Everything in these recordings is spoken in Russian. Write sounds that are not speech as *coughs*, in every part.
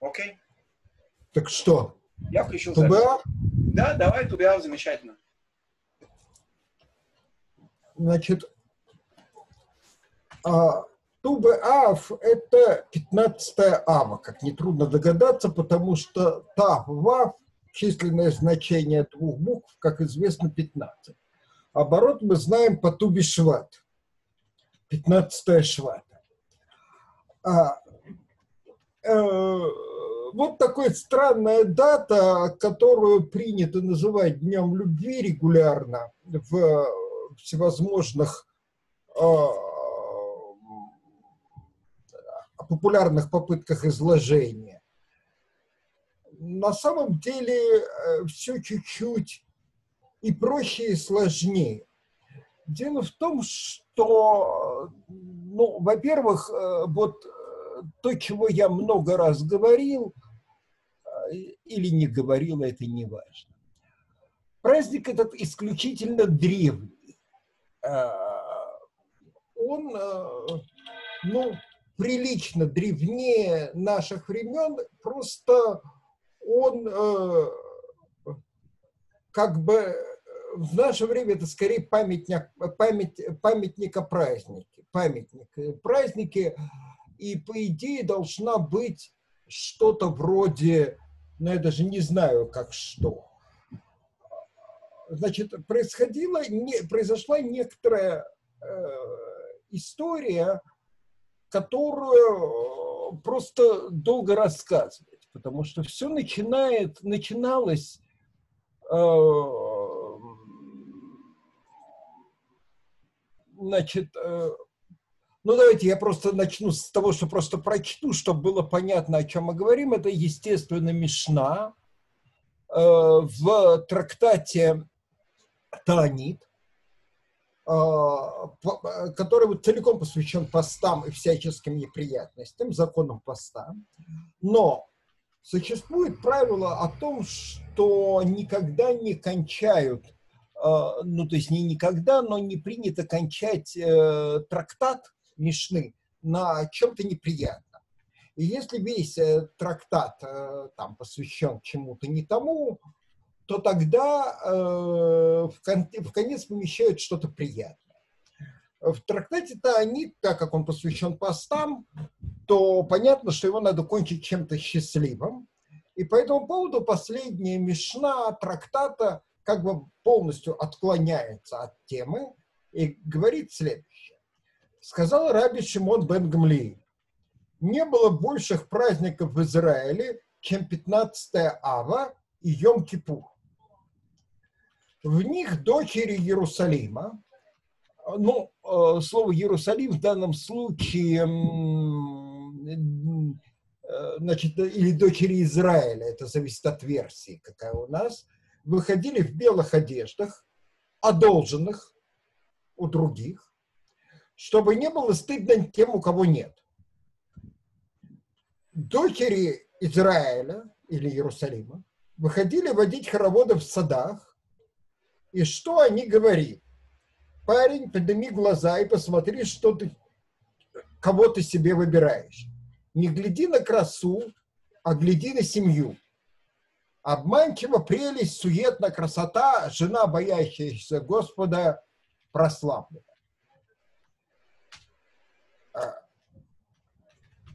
Окей. Так что? Я включил Тубеав? Да, давай, Тубеав, замечательно. Значит, а, Тубеав – это 15 ава, как нетрудно догадаться, потому что Тав, Вав – численное значение двух букв, как известно, 15. Оборот мы знаем по Туби Шват, 15 Швата. А, вот такая странная дата, которую принято называть Днем любви регулярно в всевозможных э, популярных попытках изложения. На самом деле э, все чуть-чуть и проще, и сложнее. Дело в том, что, ну, во-первых, э, вот то, чего я много раз говорил, э, или не говорил, это не важно. Праздник этот исключительно древний. Э, он, э, ну, прилично древнее наших времен, просто он как бы в наше время это скорее памятник, память, памятник о празднике. Памятник. Праздники и по идее должна быть что-то вроде, ну я даже не знаю, как что. Значит, происходила, не, произошла некоторая э, история, которую просто долго рассказывать, потому что все начинает, начиналось э, значит, э, ну, давайте я просто начну с того, что просто прочту, чтобы было понятно, о чем мы говорим. Это, естественно, Мишна э, в трактате Таанит, э, который вот целиком посвящен постам и всяческим неприятностям, законам поста. Но существует правило о том, что никогда не кончают, э, ну, то есть не никогда, но не принято кончать э, трактат Мишны на чем-то неприятном. И если весь э, трактат э, там посвящен чему-то не тому, то тогда э, в, кон, в конец помещают что-то приятное. В трактате-то они, так как он посвящен постам, то понятно, что его надо кончить чем-то счастливым. И по этому поводу последняя мишна трактата как бы полностью отклоняется от темы и говорит следующее. Сказал Раби Шимон бен Гамлиил, не было больших праздников в Израиле, чем 15 Ава и Йом-Кипур. В них дочери Иерусалима, ну, э, слово Иерусалим в данном случае, э, значит, или дочери Израиля, это зависит от версии, какая у нас, выходили в белых одеждах, одолженных у других, чтобы не было стыдно тем, у кого нет. Дочери Израиля или Иерусалима выходили водить хороводы в садах, и что они говорили? Парень, подними глаза и посмотри, что ты, кого ты себе выбираешь. Не гляди на красу, а гляди на семью. Обманчива прелесть, суетна красота, жена, боящаяся Господа, прославлена.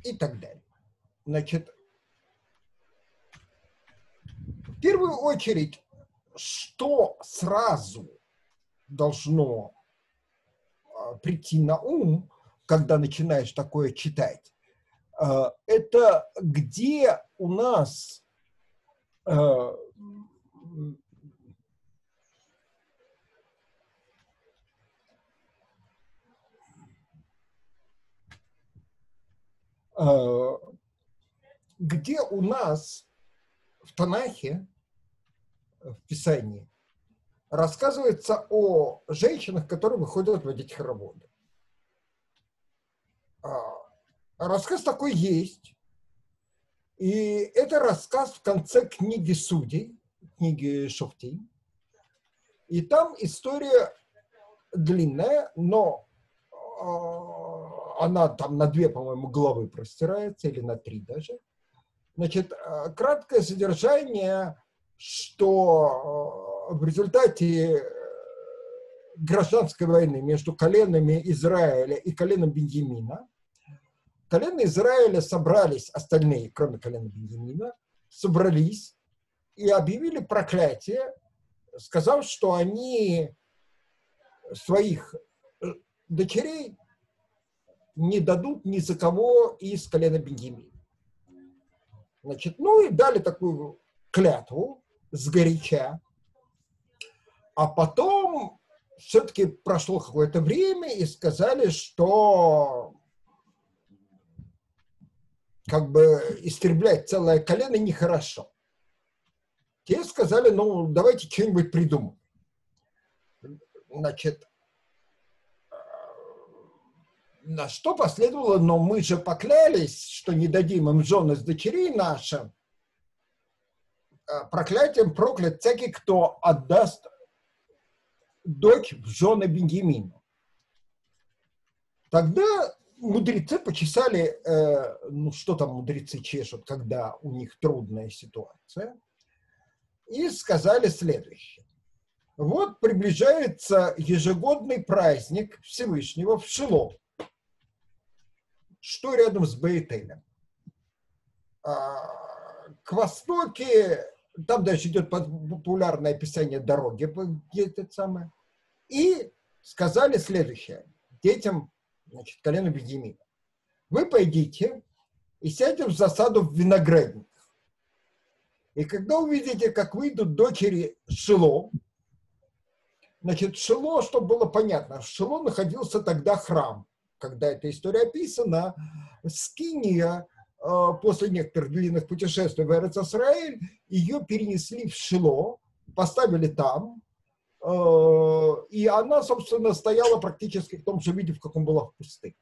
И так далее. Значит, в первую очередь, что сразу должно а, прийти на ум, когда начинаешь такое читать, а, это где у нас где у нас в Танахе, в Писании, рассказывается о женщинах, которые выходят водить хороводы. А, рассказ такой есть. И это рассказ в конце книги Судей, книги Шофти. И там история длинная, но а, она там на две, по-моему, главы простирается, или на три даже. Значит, э, краткое содержание, что э, в результате э, гражданской войны между коленами Израиля и коленом Беньямина, колено Израиля собрались, остальные, кроме колена Беньямина, собрались и объявили проклятие, сказав, что они своих дочерей не дадут ни за кого из колена Беньямина. Значит, ну и дали такую клятву с горяча. А потом все-таки прошло какое-то время и сказали, что как бы истреблять целое колено нехорошо. Те сказали, ну, давайте что-нибудь придумаем. Значит, на что последовало, но мы же поклялись, что не дадим им жены с дочерей нашим. Э, проклятием проклят всякий, кто отдаст дочь в жены Беньямину. Тогда мудрецы почесали, э, ну что там мудрецы чешут, когда у них трудная ситуация, и сказали следующее. Вот приближается ежегодный праздник Всевышнего в Шило что рядом с Бейтелем. А, к востоке, там дальше идет популярное описание дороги, это самое. И сказали следующее детям, значит, колено Беньямина. Вы пойдите и сядьте в засаду в виноградниках. И когда увидите, как выйдут дочери Шило, значит, Шило, чтобы было понятно, в Шило находился тогда храм когда эта история описана, Скиния э, после некоторых длинных путешествий в Эрцисраэль, ее перенесли в Шило, поставили там, э, и она, собственно, стояла практически в том же виде, в каком была в пустыне.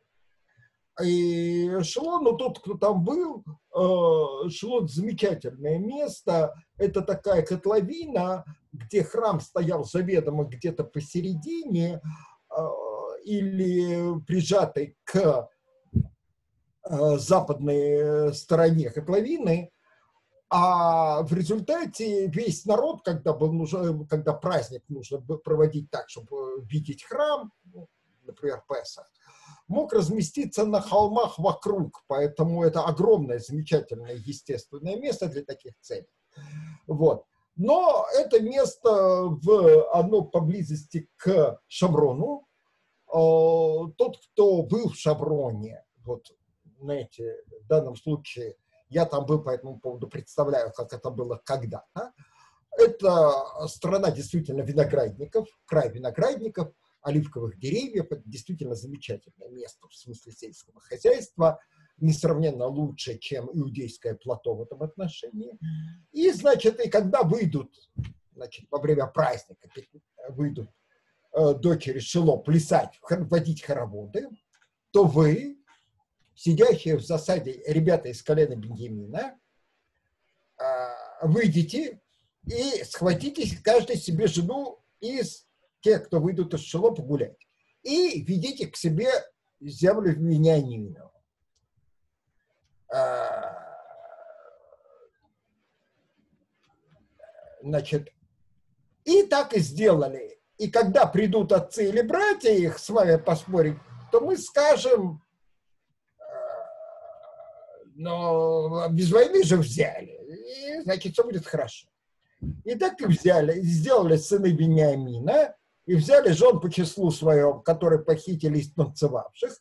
И Шило, ну тот, кто там был, э, Шило замечательное место, это такая котловина, где храм стоял заведомо где-то посередине, или прижатой к э, западной стороне котловины, а в результате весь народ, когда, был нужен, когда праздник нужно проводить так, чтобы видеть храм, ну, например, Песах, мог разместиться на холмах вокруг, поэтому это огромное, замечательное, естественное место для таких целей. Вот. Но это место, в, оно поблизости к Шамрону, тот, кто был в Шаброне, вот, знаете, в данном случае я там был по этому поводу, представляю, как это было когда-то. Это страна действительно виноградников, край виноградников, оливковых деревьев. Это действительно замечательное место в смысле сельского хозяйства, несравненно лучше, чем иудейское плато в этом отношении. И, значит, и когда выйдут, значит, во время праздника выйдут Э, дочери Шило плясать, водить хороводы, то вы, сидящие в засаде ребята из колена Беньямина, э, выйдете и схватитесь каждый себе жену из тех, кто выйдут из Шило погулять, и ведите к себе землю в Вениамину. Э, значит, и так и сделали. И когда придут отцы или братья их с вами поспорить, то мы скажем, «Э, но без войны же взяли, и, значит, все будет хорошо. И так и взяли, и сделали сыны Бениамина, и взяли жен по числу своем, которые похитили из танцевавших,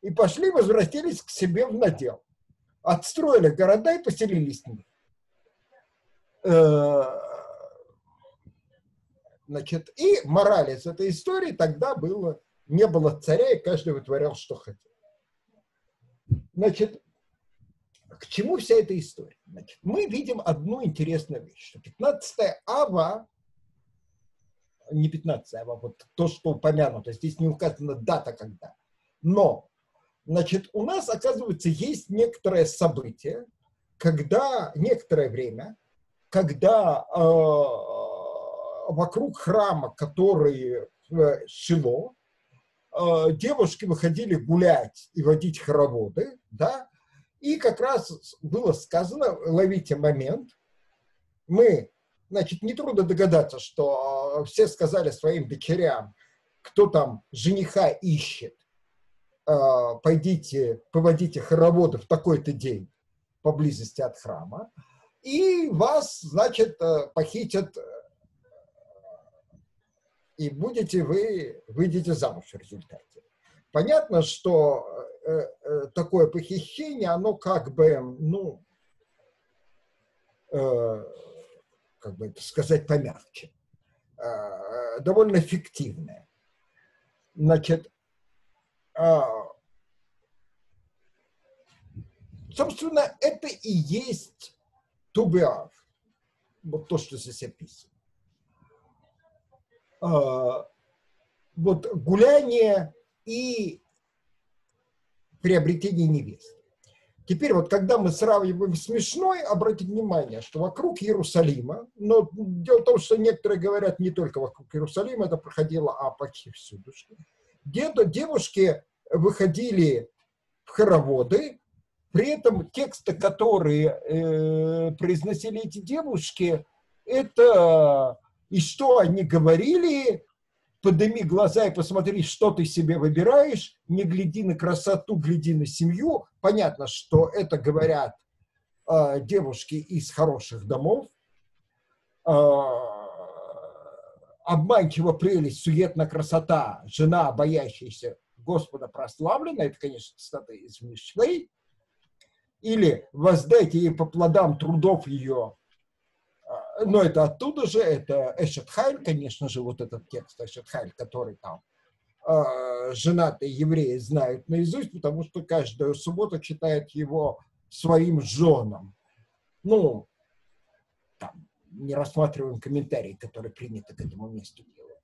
и пошли, возвратились к себе в надел. Отстроили города и поселились в них. Значит, и мораль из этой истории тогда было, не было царя, и каждый вытворял, что хотел. Значит, к чему вся эта история? Значит, мы видим одну интересную вещь, что 15 ава, не 15 ава, вот то, что упомянуто, здесь не указана дата когда, но, значит, у нас, оказывается, есть некоторое событие, когда некоторое время, когда э, вокруг храма, который в Шило, э, девушки выходили гулять и водить хороводы, да, И как раз было сказано, ловите момент, мы, значит, нетрудно догадаться, что все сказали своим дочерям, кто там жениха ищет, пойдите, поводите хороводы в такой-то день поблизости от храма, и вас, значит, э, похитят, э, и будете вы, выйдете замуж в результате. Понятно, что э, такое похищение, оно как бы, ну, как бы сказать помягче, довольно эффективное. Значит, а, собственно, это и есть тубиав, вот то, что здесь описано. А, вот гуляние и приобретение невесты. Теперь вот, когда мы сравниваем смешной, обратите внимание, что вокруг Иерусалима, но дело в том, что некоторые говорят не только вокруг Иерусалима, это проходило, а почти всюду. Где-то девушки выходили в хороводы, при этом тексты, которые э, произносили эти девушки, это и что они говорили, подними глаза и посмотри, что ты себе выбираешь, не гляди на красоту, гляди на семью. Понятно, что это говорят э, девушки из хороших домов. Э, обманчива прелесть, суетна красота, жена, боящаяся Господа прославлена, это, конечно, цитата из Мишлей, или воздайте ей по плодам трудов ее, но это оттуда же, это Эшетхайль, конечно же, вот этот текст Эшетхайль, который там э, женатые евреи знают наизусть, потому что каждую субботу читает его своим женам. Ну, там, не рассматриваем комментарии, которые приняты к этому месту делать.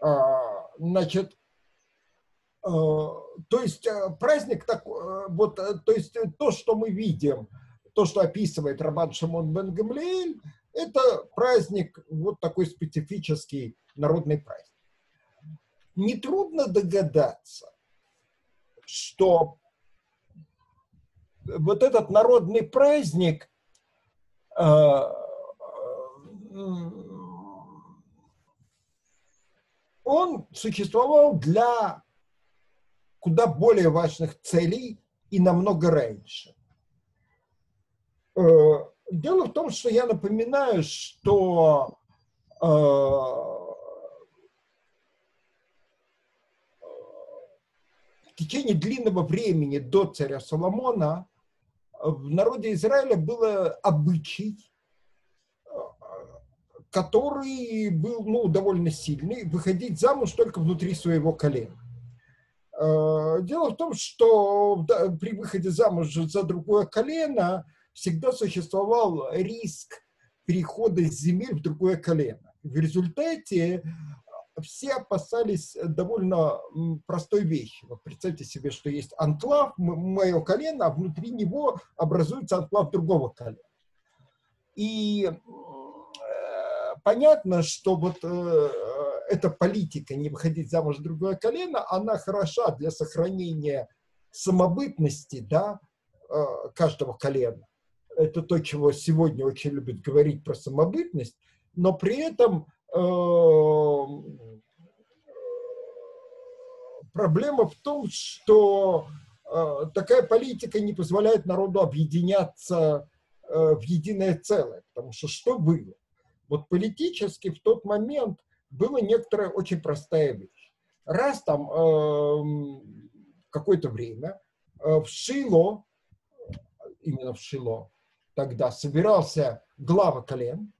А, значит, Э, то есть э, праздник такой, вот, то есть то, что мы видим, то, что описывает Рабан Шимон бен Гамлиэль, это праздник, вот такой специфический народный праздник. Нетрудно догадаться, что вот этот народный праздник он существовал для куда более важных целей и намного раньше. Дело в том, что я напоминаю, что э, в течение длинного времени до царя Соломона в народе Израиля было обычай, э, который был ну, довольно сильный, выходить замуж только внутри своего колена. Э, дело в том, что при выходе замуж за другое колено всегда существовал риск перехода из земель в другое колено. В результате все опасались довольно простой вещи. Вот представьте себе, что есть анклав, мое колено, а внутри него образуется анклав другого колена. И э, понятно, что вот э, эта политика не выходить замуж в другое колено, она хороша для сохранения самобытности да, э, каждого колена. Это то, чего сегодня очень любят говорить про самобытность, но при этом э, проблема в том, что э, такая политика не позволяет народу объединяться в единое целое. Потому что что было? Вот политически в тот момент была некоторая очень простая вещь. Раз там э, какое-то время э, в Шило, именно в Шило, тогда собирался глава колен,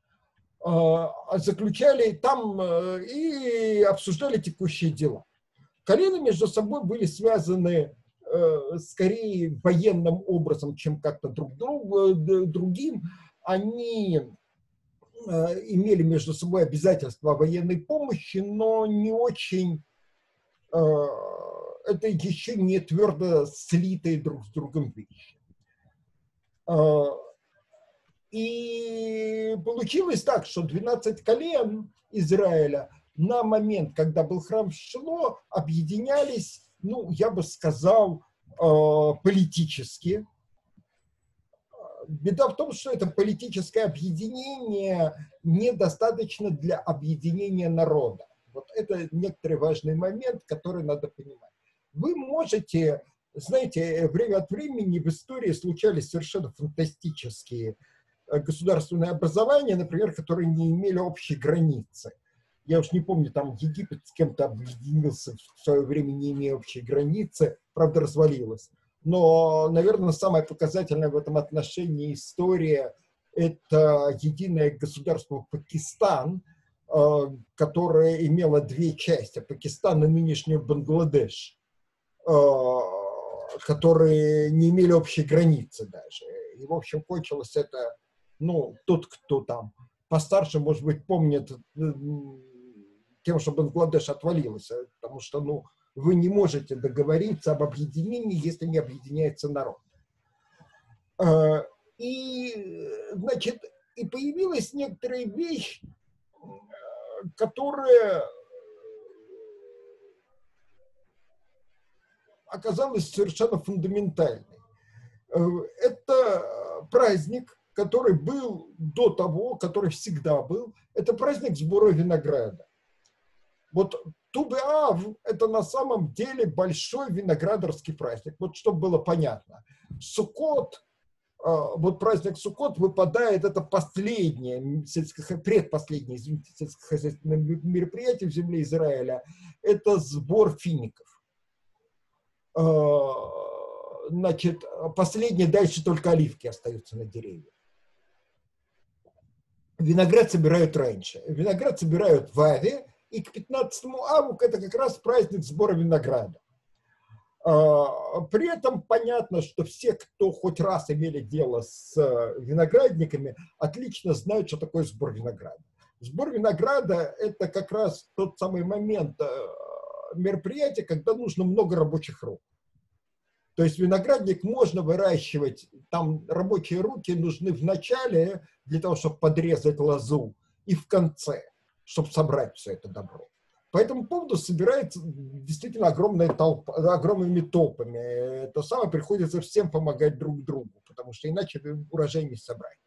э, заключали там э, и обсуждали текущие дела. Колены между собой были связаны э, скорее военным образом, чем как-то друг друг, э, другим. Они имели между собой обязательства военной помощи, но не очень, это еще не твердо слитые друг с другом вещи. Э, и получилось так, что 12 колен Израиля на момент, когда был храм Шило, объединялись, ну, я бы сказал, политически, беда в том, что это политическое объединение недостаточно для объединения народа. Вот это некоторый важный момент, который надо понимать. Вы можете, знаете, время от времени в истории случались совершенно фантастические э, государственные образования, например, которые не имели общей границы. Я уж не помню, там Египет с кем-то объединился в свое время, не имея общей границы, правда, развалилось. Но, наверное, самая показательная в этом отношении история – это единое государство Пакистан, э, которое имело две части – Пакистан и нынешний Бангладеш, э, которые не имели общей границы даже. И, в общем, кончилось это, ну, тот, кто там постарше, может быть, помнит тем, что Бангладеш отвалился, потому что, ну, вы не можете договориться об объединении, если не объединяется народ. А, и, значит, и появилась некоторая вещь, которая оказалась совершенно фундаментальной. Это праздник, который был до того, который всегда был, это праздник сбора винограда. Вот Тубеав – это на самом деле большой виноградарский праздник. Вот чтобы было понятно. Сукот, а, вот праздник Сукот выпадает, это последнее, предпоследнее, извините, сельскохозяйственное мероприятие в земле Израиля. Это сбор фиников. А, значит, последнее, дальше только оливки остаются на деревьях. Виноград собирают раньше. Виноград собирают в Аве, и к 15 аву это как раз праздник сбора винограда. А, при этом понятно, что все, кто хоть раз имели дело с э, виноградниками, отлично знают, что такое сбор винограда. Сбор винограда – это как раз тот самый момент э, мероприятия, когда нужно много рабочих рук. То есть виноградник можно выращивать, там рабочие руки нужны в начале для того, чтобы подрезать лозу, и в конце чтобы собрать все это добро. По этому поводу собирается действительно огромная толпа, огромными толпами. Это самое приходится всем помогать друг другу, потому что иначе урожай не собрать.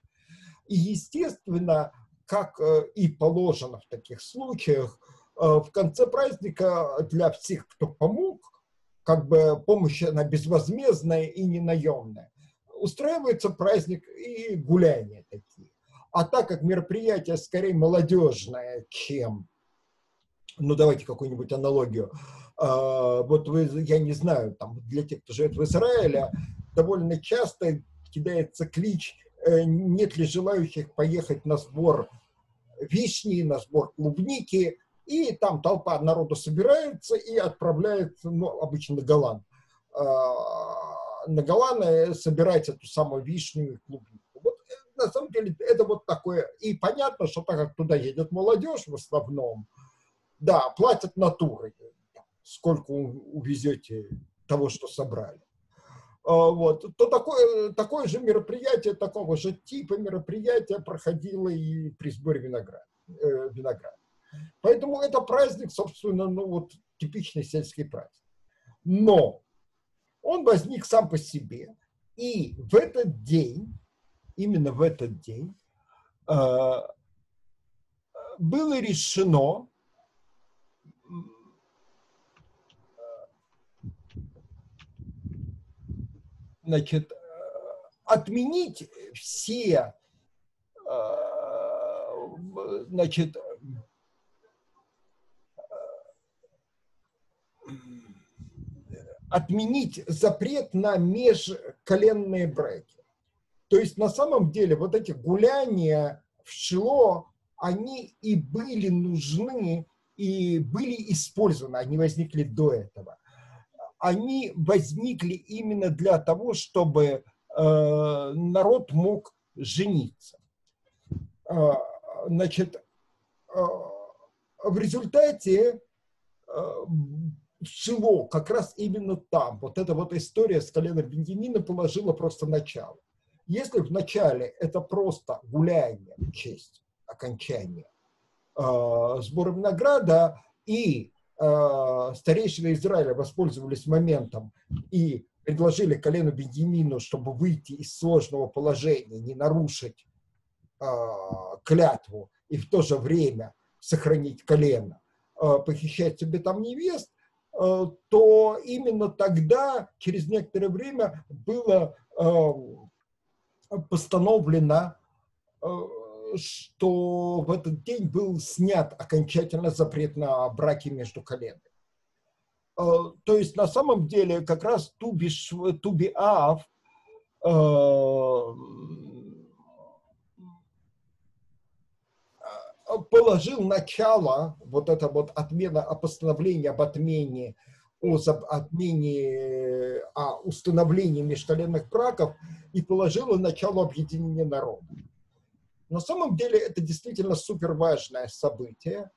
И, естественно, как э, и положено в таких случаях, э, в конце праздника для всех, кто помог, как бы помощь она безвозмездная и ненаемная, устраивается праздник и гуляния такие. А так как мероприятие скорее молодежное, чем, ну давайте какую-нибудь аналогию, а, вот вы, я не знаю, там для тех, кто живет в Израиле, довольно часто кидается клич, э, нет ли желающих поехать на сбор вишни, на сбор клубники, и там толпа народу собирается и отправляется, ну, обычно на Голланд, а, на Голланд собирать эту самую вишню и клубнику на самом деле это вот такое. И понятно, что так как туда едет молодежь в основном, да, платят натурой, сколько увезете того, что собрали. А, вот, то такое, такое же мероприятие, такого же типа мероприятия проходило и при сборе. Э, винограда. Поэтому это праздник, собственно, ну вот типичный сельский праздник. Но он возник сам по себе, и в этот день именно в этот день э, было решено значит, отменить все э, значит, отменить запрет на межколенные браки. То есть на самом деле вот эти гуляния в Шило, они и были нужны, и были использованы, они возникли до этого. Они возникли именно для того, чтобы э, народ мог жениться. Э, значит, э, в результате Шило, как раз именно там, вот эта вот история с коленом Беньямина положила просто начало. Если в начале это просто гуляние в честь окончания э, сбора винограда, и э, старейшины Израиля воспользовались моментом и предложили колену Беньямину, чтобы выйти из сложного положения, не нарушить э, клятву и в то же время сохранить колено, э, похищать себе там невест, то именно тогда, через некоторое время, было э, постановлено, э, что в этот день был снят окончательно запрет на браки между коленами. Э, то есть на самом деле как раз Туби, Туби Ав положил начало, вот это вот отмена, постановление об отмене, о отмене, о установлении межколенных браков и положило начало объединения народа. На самом деле это действительно супер важное событие,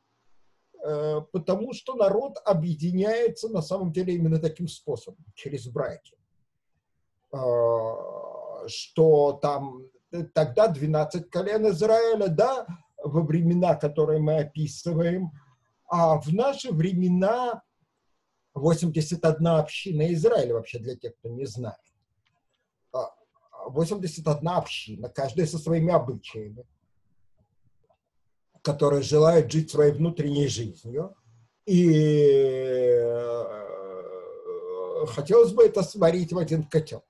Э, потому что народ объединяется на самом деле именно таким способом, через браки. Э, что там тогда 12 колен Израиля, да, во времена, которые мы описываем, а в наши времена 81 община Израиля, вообще для тех, кто не знает. 81 а, община, каждая со своими обычаями которые желают жить своей внутренней жизнью. И э, хотелось бы это сварить в один котел.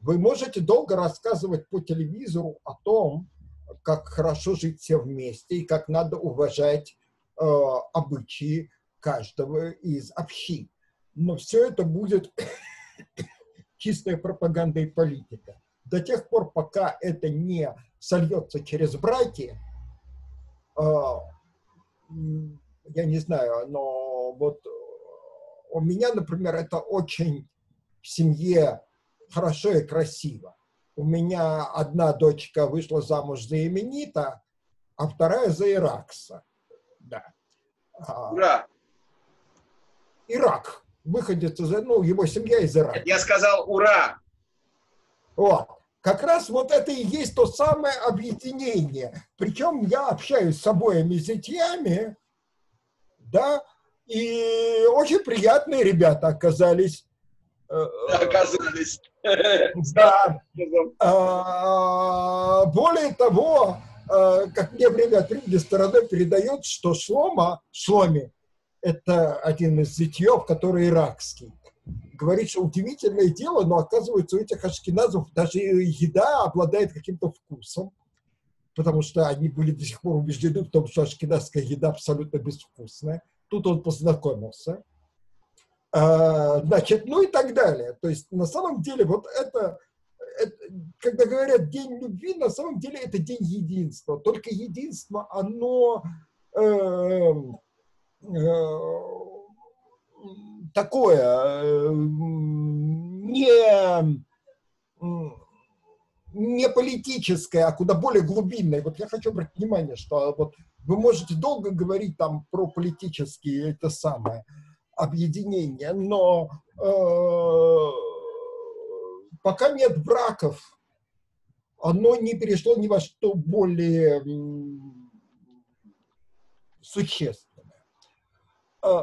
Вы можете долго рассказывать по телевизору о том, как хорошо жить все вместе и как надо уважать э, обычаи каждого из общин. Но все это будет *coughs* чистая пропаганда и политика. До тех пор, пока это не сольется через браки, а, я не знаю, но вот у меня, например, это очень в семье хорошо и красиво. У меня одна дочка вышла замуж за Именита, а вторая за Иракса. Да. А, Ура! Ирак. Выходит из, ну, его семья из Ирака. Я сказал ура! Вот как раз вот это и есть то самое объединение. Причем я общаюсь с обоими зятьями, да, и очень приятные ребята оказались. Э, оказались. Да. А, более того, э, как мне время от времени стороной передает, что Шлома, Шломи, это один из зятьев, который иракский говорит, что удивительное дело, но оказывается у этих ашкеназов даже еда обладает каким-то вкусом, потому что они были до сих пор убеждены в том, что ашкеназская еда абсолютно безвкусная. Тут он познакомился. А, значит, ну и так далее. То есть на самом деле вот это, это, когда говорят день любви, на самом деле это день единства. Только единство, оно э, э, такое э, не, не политическое, а куда более глубинное. Вот я хочу обратить внимание, что вот вы можете долго говорить там про политические это самое объединения, но э, пока нет браков, оно не перешло ни во что более существенное. Э,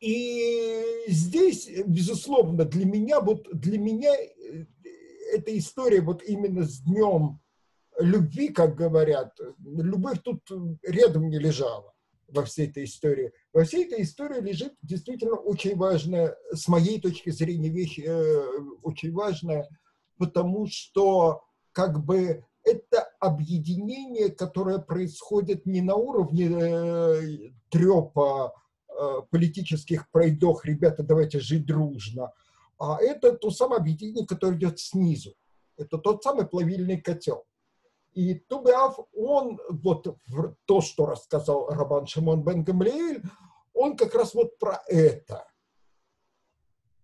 и здесь, безусловно, для меня, вот для меня э, эта история вот именно с днем любви, как говорят, любовь тут рядом не лежала во всей этой истории. Во всей этой истории лежит действительно очень важная, с моей точки зрения, вещь э, очень важная, потому что как бы это объединение, которое происходит не на уровне э, трепа э, политических пройдох, ребята, давайте жить дружно, а это то самое объединение, которое идет снизу. Это тот самый плавильный котел. И Тубиав, он, вот то, что рассказал Рабан Шимон бен Гамлиэль, он как раз вот про это –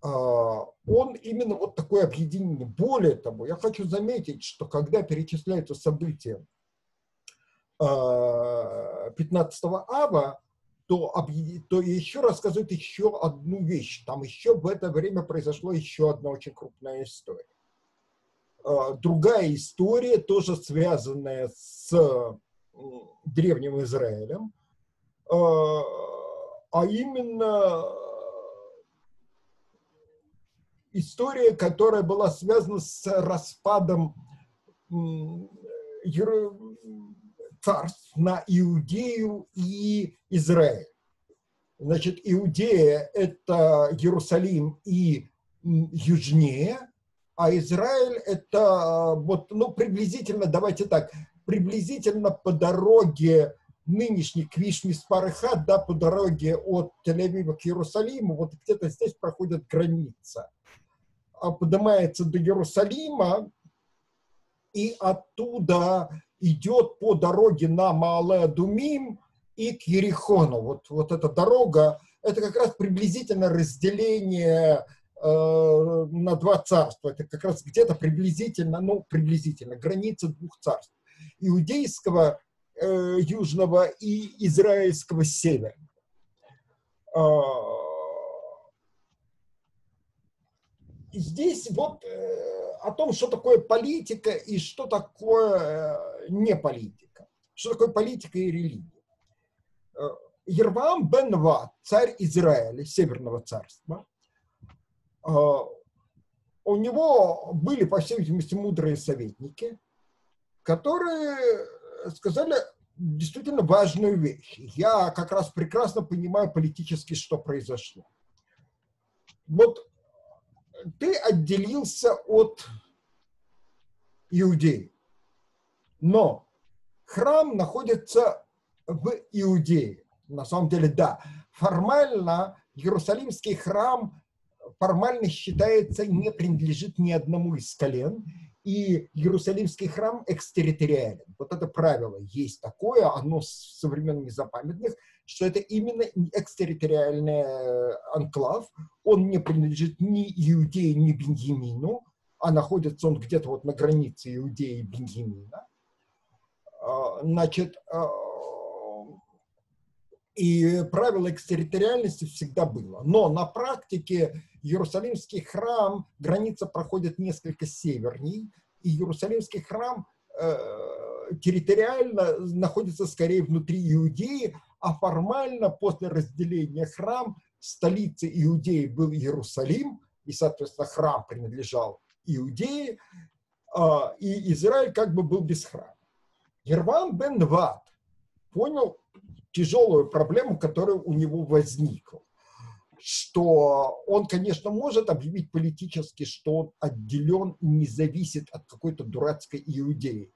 а, он именно вот такое объединение. Более того, я хочу заметить, что когда перечисляются события 15 а, ава, то, то еще рассказывают еще одну вещь. Там еще в это время произошло еще одна очень крупная история. А, другая история, тоже связанная с Древним Израилем, а именно история, которая была связана с распадом царств на Иудею и Израиль. Значит, Иудея – это Иерусалим и южнее, а Израиль – это вот, ну, приблизительно, давайте так, приблизительно по дороге нынешний Квишмис Парыхат, да, по дороге от Тель-Авива к Иерусалиму, вот где-то здесь проходит граница. А поднимается до Иерусалима, и оттуда идет по дороге на Маале Думим и к Ерихону. Вот, вот эта дорога, это как раз приблизительно разделение э, на два царства. Это как раз где-то приблизительно, ну, приблизительно, граница двух царств. Иудейского э, южного и израильского севера. Э, здесь вот э, о том, что такое политика и что такое э, не политика. Что такое политика и религия. Э, Ервам бен Ват, царь Израиля, Северного царства, у него были, по всей видимости, мудрые советники, которые сказали действительно важную вещь. Я как раз прекрасно понимаю политически, что произошло. Вот ты отделился от Иудеи. Но храм находится в Иудее. На самом деле, да, формально Иерусалимский храм формально считается не принадлежит ни одному из колен, и Иерусалимский храм экстерриториален. Вот это правило есть такое, оно со времен незапамятных, что это именно экстерриториальный э, анклав, он не принадлежит ни Иудеи, ни Беньямину, а находится он где-то вот на границе Иудеи и Беньямина. А, значит, а, и правило экстерриториальности всегда было. Но на практике Иерусалимский храм, граница проходит несколько северней, и Иерусалимский храм э, территориально находится скорее внутри Иудеи, а формально после разделения храм столицей Иудеи был Иерусалим, и, соответственно, храм принадлежал Иудеи, а, и Израиль как бы был без храма. Ерван бен Ват понял тяжелую проблему, которая у него возникла что он, конечно, может объявить политически, что он отделен и не зависит от какой-то дурацкой иудеи.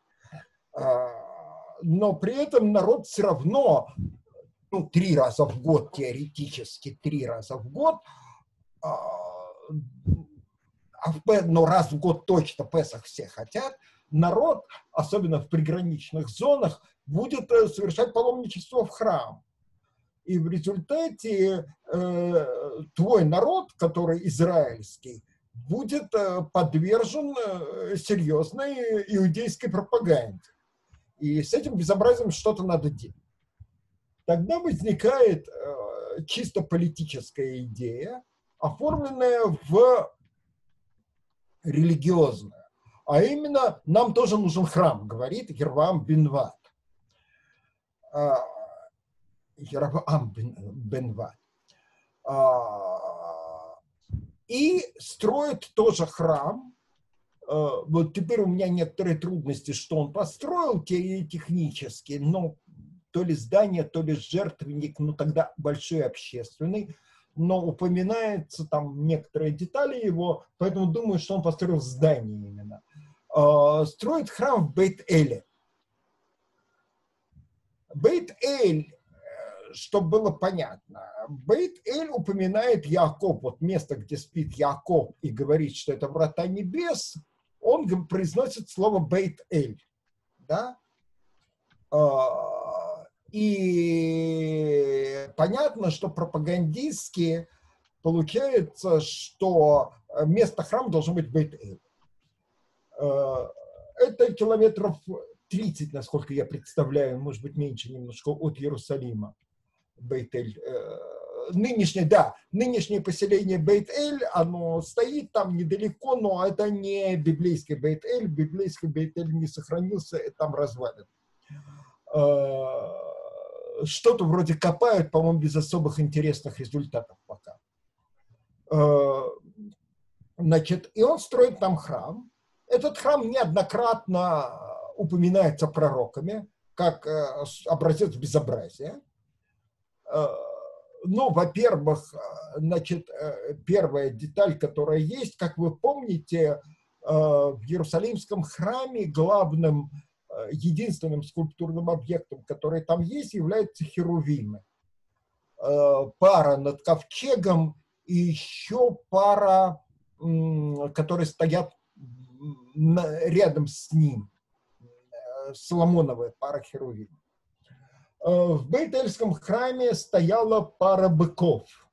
А, но при этом народ все равно ну, три раза в год, теоретически три раза в год, а, а но раз в год точно Песах все хотят, народ, особенно в приграничных зонах, будет э, совершать паломничество в храм. И в результате э, твой народ, который израильский, будет э, подвержен э, серьезной иудейской пропаганде. И с этим безобразием что-то надо делать. Тогда возникает э, чисто политическая идея, оформленная в религиозную. А именно, нам тоже нужен храм, говорит Ервам Бенват. Яровам Бенва. А, и строит тоже храм. А, вот теперь у меня некоторые трудности, что он построил технически, но то ли здание, то ли жертвенник, ну тогда большой общественный, но упоминается там некоторые детали его, поэтому думаю, что он построил здание именно. А, строит храм в Бейт-Эле. Бейт-Эль чтобы было понятно. Бейт-Эль упоминает Яков, вот место, где спит Яков, и говорит, что это врата небес, он произносит слово Бейт-Эль. Да? А, и понятно, что пропагандистски получается, что место храма должно быть Бейт-Эль. Это километров 30, насколько я представляю, может быть, меньше немножко от Иерусалима. Бейт-Эль. Э, нынешнее, да, нынешнее поселение Бейт-Эль, оно стоит там недалеко, но это не библейский Бейт-Эль, библейский Бейт-Эль не сохранился, там развалин. Что-то вроде копают, по-моему, без особых интересных результатов пока. Э, значит, и он строит там храм. Этот храм неоднократно упоминается пророками, как э, образец безобразия. Э, ну, во-первых, значит, первая деталь, которая есть, как вы помните, в Иерусалимском храме главным единственным скульптурным объектом, который там есть, является херувимы. Э, пара над ковчегом и еще пара, которые стоят рядом с ним. Э, Соломоновая пара херувим. В Бейтельском храме стояла пара быков.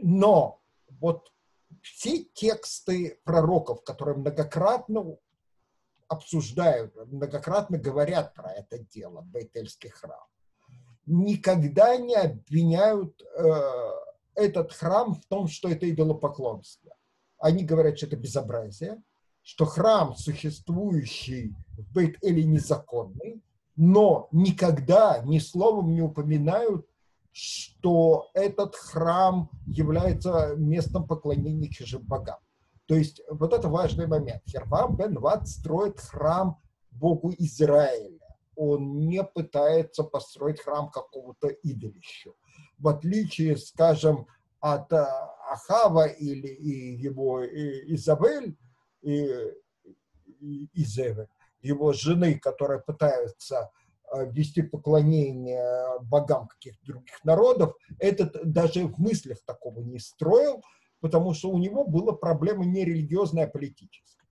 Но вот все тексты пророков, которые многократно обсуждают, многократно говорят про это дело, Бейтельский храм, никогда не обвиняют э, этот храм в том, что это идолопоклонство. Они говорят, что это безобразие, что храм, существующий в Бейт-Эле, незаконный, но никогда ни словом не упоминают что этот храм является местом поклонения чужим богам. То есть вот это важный момент. Хервам бен Ват строит храм Богу Израиля. Он не пытается построить храм какого-то идолища. В отличие, скажем, от э, Ахава или и его и Изабель, и, и Изевель, его жены, которые пытаются Э, вести поклонение богам каких-то других народов, этот даже в мыслях такого не строил, потому что у него была проблема не религиозная, а политическая.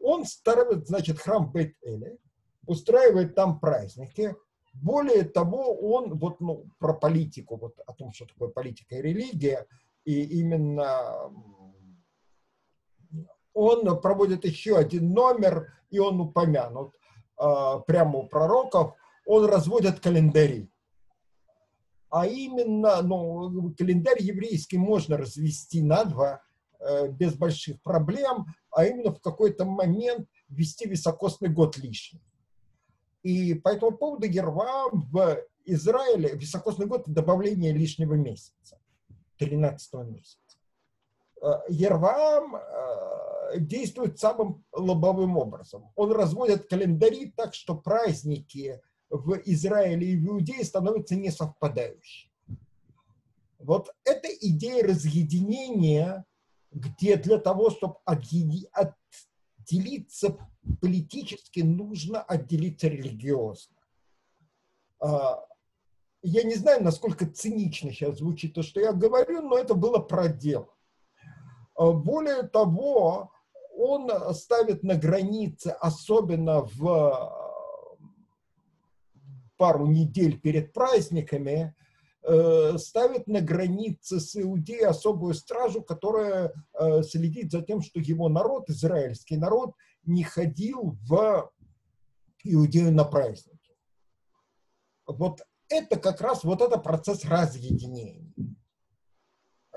Он строит, значит, храм Бейт-Эле, устраивает там праздники. Более того, он вот ну, про политику, вот о том, что такое политика и религия, и именно он проводит еще один номер, и он упомянут э, прямо у пророков – он разводит календари. А именно, ну, календарь еврейский можно развести на два э, без больших проблем, а именно в какой-то момент ввести високосный год лишний. И по этому поводу Ерва в Израиле високосный год – добавление лишнего месяца, 13 месяца. Э, Ервам э, действует самым лобовым образом. Он разводит календари так, что праздники в Израиле и в Иудее становятся несовпадающими. Вот эта идея разъединения, где для того, чтобы отделиться политически, нужно отделиться религиозно. А, я не знаю, насколько цинично сейчас звучит то, что я говорю, но это было проделано. А, более того, он ставит на границе, особенно в пару недель перед праздниками э, ставит на границе с Иудеей особую стражу, которая э, следит за тем, что его народ, израильский народ, не ходил в Иудею на праздники. Вот это как раз вот это процесс разъединения.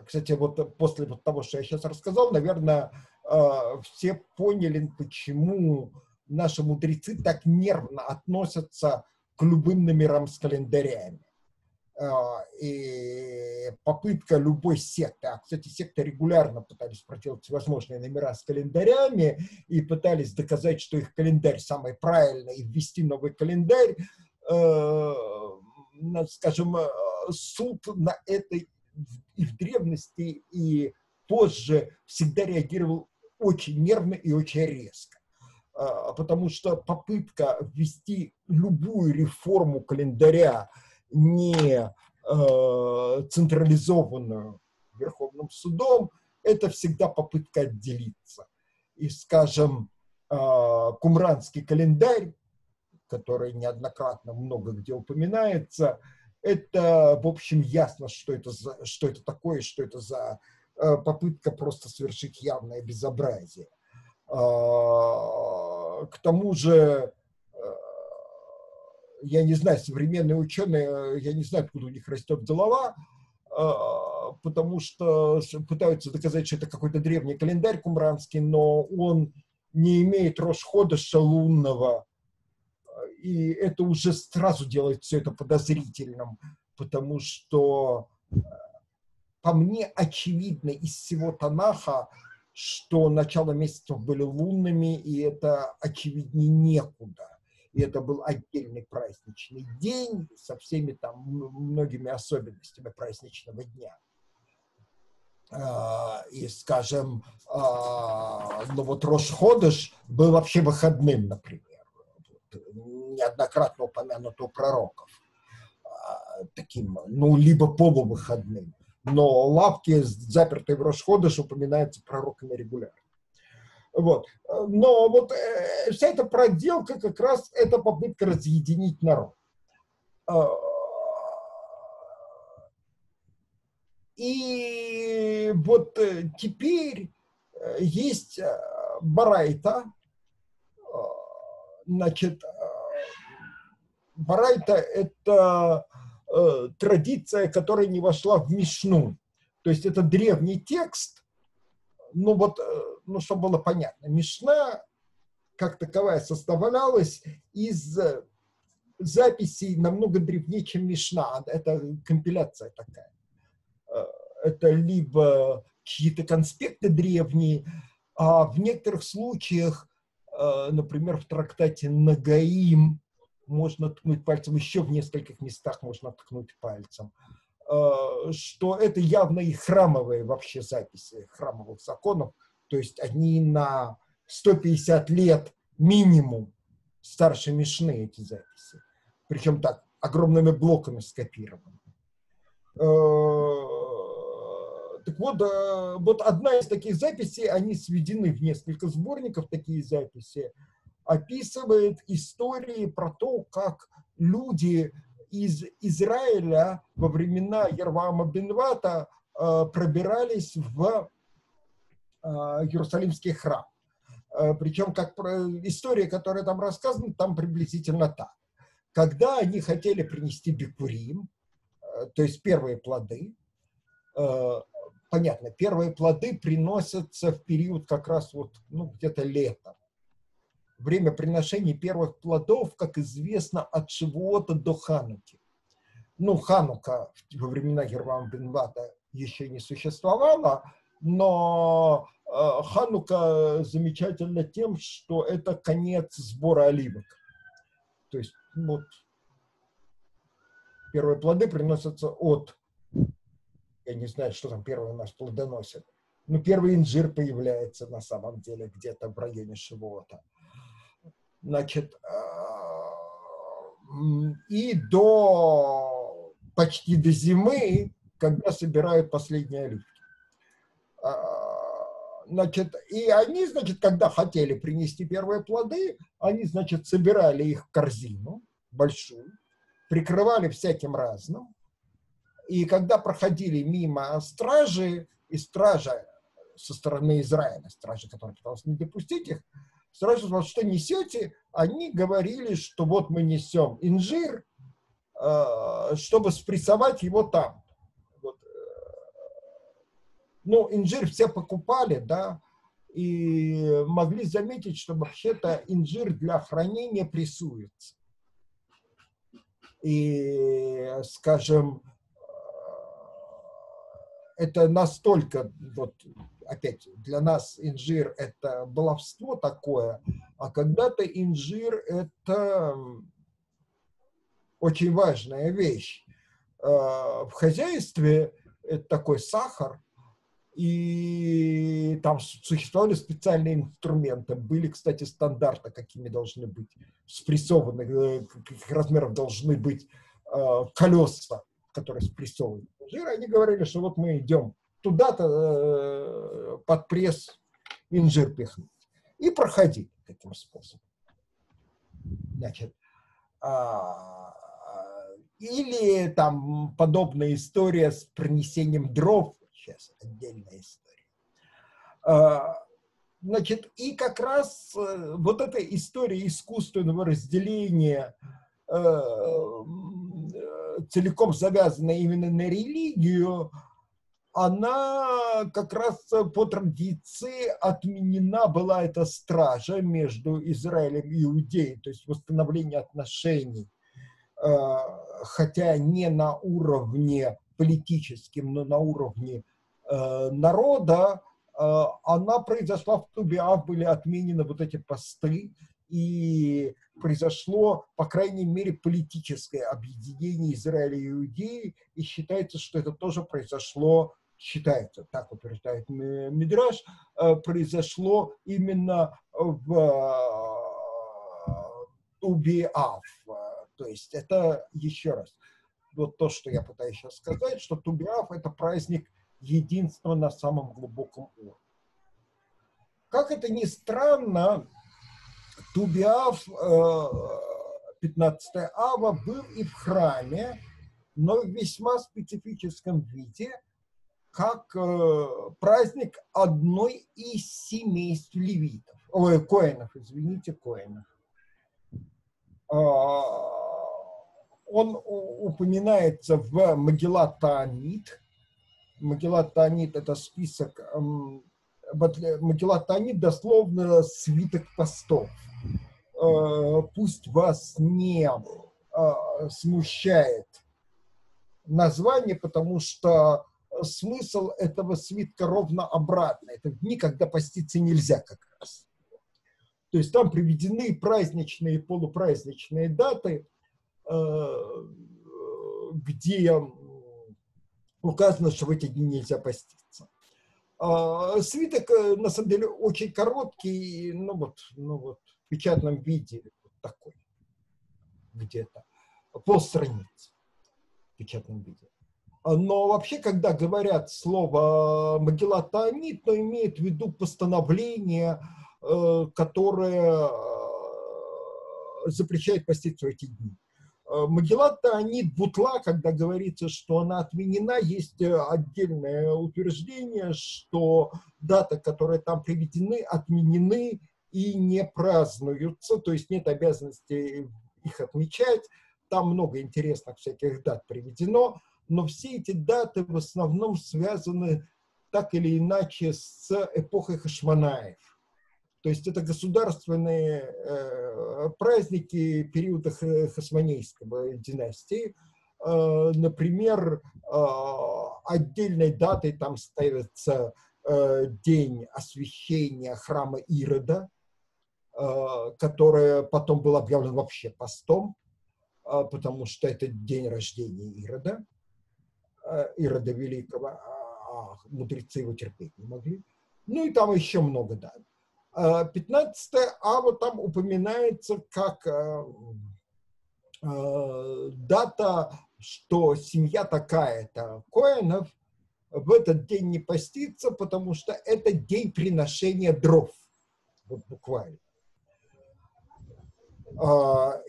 Кстати, вот после вот того, что я сейчас рассказал, наверное, э, все поняли, почему наши мудрецы так нервно относятся к любым номерам с календарями. А, и попытка любой секты, а, кстати, секты регулярно пытались проделать всевозможные номера с календарями и пытались доказать, что их календарь самый правильный, и ввести новый календарь, э, скажем, э, суд на это и в древности, и позже всегда реагировал очень нервно и очень резко. А, потому что попытка ввести любую реформу календаря не э, централизованную Верховным судом, это всегда попытка отделиться. И, скажем, э, кумранский календарь, который неоднократно много где упоминается, это, в общем, ясно, что это, за, что это такое, что это за попытка просто совершить явное безобразие. К тому же, э, я не знаю, современные ученые, я не знаю, откуда у них растет голова, а, потому что пытаются доказать, что это какой-то древний календарь кумранский, но он не имеет Рошхода лунного и это уже сразу делает все это подозрительным, потому что по мне очевидно из всего Танаха, что начало месяцев были лунными, и это очевиднее некуда. И это был отдельный праздничный день со всеми там многими особенностями праздничного дня. А, и, скажем, а, ну вот Рошходыш был вообще выходным, например, неоднократно упомянут у пророков, а, таким, ну, либо полувыходным но лавки, запертые в Рошходыш, упоминаются пророками регулярно. Вот. Но вот э, вся эта проделка как раз это попытка разъединить народ. А, и вот э, теперь э, есть Барайта, значит, Барайта – это э, традиция, которая не вошла в Мишну. То есть это древний текст, ну вот, э, ну чтобы было понятно, Мишна как таковая составлялась из записей намного древнее, чем Мишна. Это компиляция такая. Э, это либо чьи-то конспекты древние, а в некоторых случаях, э, например, в трактате Нагаим, можно ткнуть пальцем, еще в нескольких местах можно ткнуть пальцем, э, что это явно и храмовые вообще записи храмовых законов, то есть они на 150 лет минимум старше Мишны эти записи. Причем так, огромными блоками скопированы. Э, так вот, э, вот одна из таких записей, они сведены в несколько сборников, такие записи, описывает истории про то, как люди из Израиля во времена Ервама Бенвата э, пробирались в э, Иерусалимский храм. Э, причем как история, которая там рассказана, там приблизительно так. Когда они хотели принести бикурим, то есть первые плоды, понятно, первые плоды приносятся в период как раз вот, ну, где-то летом время приношения первых плодов, как известно, от Шивота до Хануки. Ну, Ханука во времена Германа Бенвата еще не существовала, но э, Ханука замечательна тем, что это конец сбора оливок. То есть вот первые плоды приносятся от, я не знаю, что там первые у нас плодоносят, но первый инжир появляется на самом деле где-то в районе Шивота значит, э, и до почти до зимы, когда собирают последние оливки. А, значит, и они, значит, когда хотели принести первые плоды, они, значит, собирали их в корзину большую, прикрывали всяким разным. И когда проходили мимо стражи, и стража со стороны Израиля, стражи, которая пыталась не допустить их, сразу вот что несете, они говорили, что вот мы несем инжир, э, чтобы спрессовать его там. Вот. Ну, инжир все покупали, да, и могли заметить, что вообще-то инжир для хранения прессуется. И, скажем, э, это настолько вот опять, для нас инжир – это баловство такое, а когда-то инжир – это очень важная вещь. А, в хозяйстве это такой сахар, и там существовали специальные инструменты. Были, кстати, стандарты, какими должны быть спрессованы, э, каких размеров должны быть а, колеса, которые спрессовывают жир. Они говорили, что вот мы идем туда-то э, под пресс инжир пихнуть. И проходить таким способом. Значит, а, или там подобная история с принесением дров, сейчас отдельная история. А, значит, и как раз э, вот эта история искусственного разделения э, целиком завязана именно на религию, она как раз по традиции отменена была эта стража между Израилем и Иудеей, то есть восстановление отношений, э, хотя не на уровне политическим, но на уровне э, народа, э, она произошла в Тубиав, были отменены вот эти посты, и произошло, по крайней мере, политическое объединение Израиля и Иудеи, и считается, что это тоже произошло считается, так утверждает Мидраш, э, произошло именно в э, Тубиав. То есть это еще раз, вот то, что я пытаюсь сейчас сказать, что Тубиав – это праздник единства на самом глубоком уровне. Как это ни странно, Тубиав, 15 э, ава, был и в храме, но в весьма специфическом виде – как э, праздник одной из семейств левитов, ой, коинов, извините, коинов. Э, он упоминается в Магеллат Таанит. Это список, э, Магеллат дословно свиток постов. Э, пусть вас не э, смущает название, потому что смысл этого свитка ровно обратный. Это дни, когда поститься нельзя как раз. То есть там приведены праздничные и полупраздничные даты, э, где указано, что в эти дни нельзя поститься. А, свиток, э, на самом деле, очень короткий, ну вот, ну вот в печатном виде вот такой, где-то, полстраницы в печатном виде. Но вообще, когда говорят слово Магеллат Таанит, то имеет в виду постановление, э, которое э, запрещает поститься в эти дни. Э, Магеллат Таанит Бутла, когда говорится, что она отменена, есть отдельное утверждение, что даты, которые там приведены, отменены и не празднуются, то есть нет обязанности их отмечать. Там много интересных всяких дат приведено но все эти даты в основном связаны так или иначе с эпохой Хашманаев. То есть это государственные э, праздники периода Хасманейской династии. Э, например, э, отдельной датой там ставится день освящения храма Ирода, который потом был объявлен вообще постом, потому что это день рождения Ирода. Э, Ирода Великого, а, а мудрецы его терпеть не могли. Ну и там еще много дат. 15 ава там упоминается как э, э, дата, что семья такая-то Коинов в этот день не постится, потому что это день приношения дров. Вот буквально.